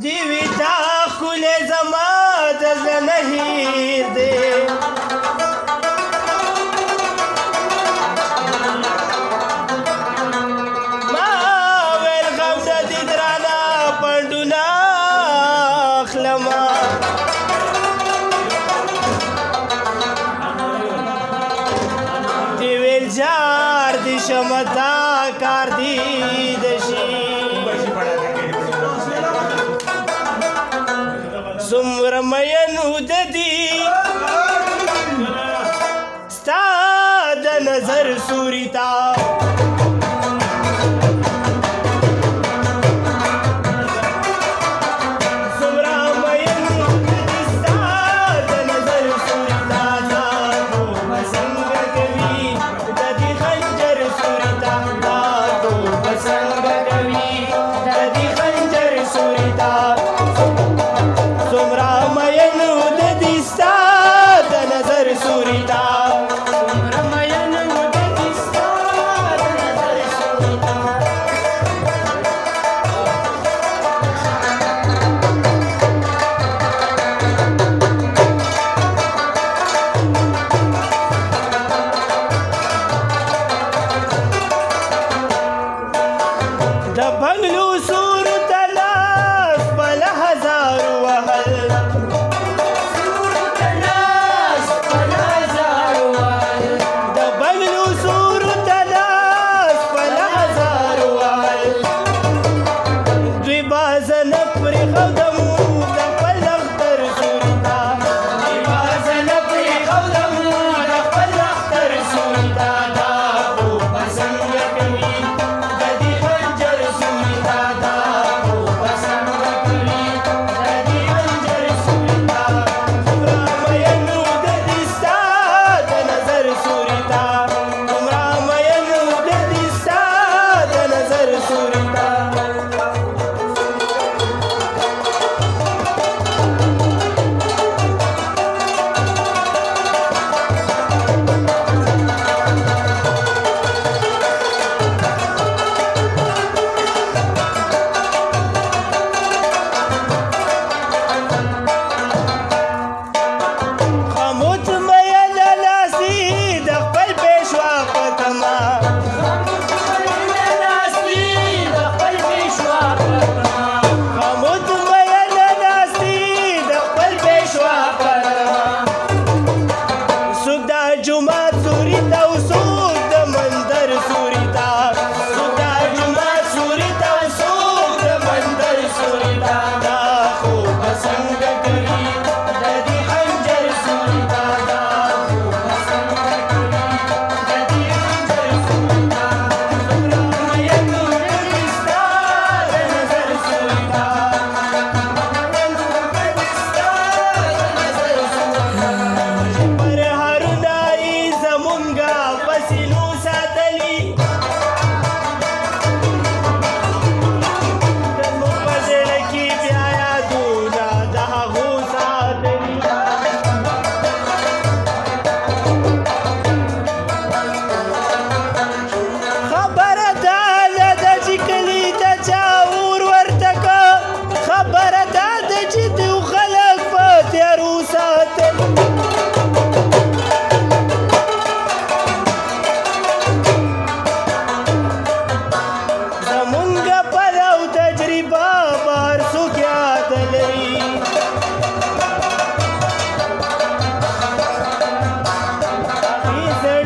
دیوی دا خل زما د زنه هیر دی ما ویل غم د دې درانه پندونه اخلمه دی ویل جار دي شمتا सुम्रमयनुदी साद नजर सुरिता Bye. कहीं से